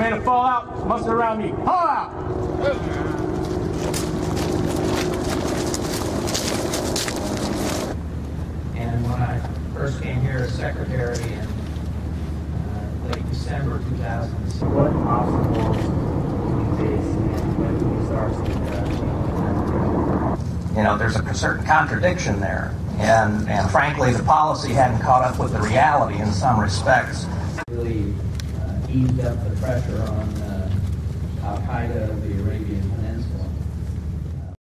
man to fall out, muster around me. Haul out! And when I first came here as secretary in uh, late December 2006, What obstacles do you face and when do you start to the? You know, there's a certain contradiction there. And, and frankly, the policy hadn't caught up with the reality in some respects. really eased up the pressure on uh,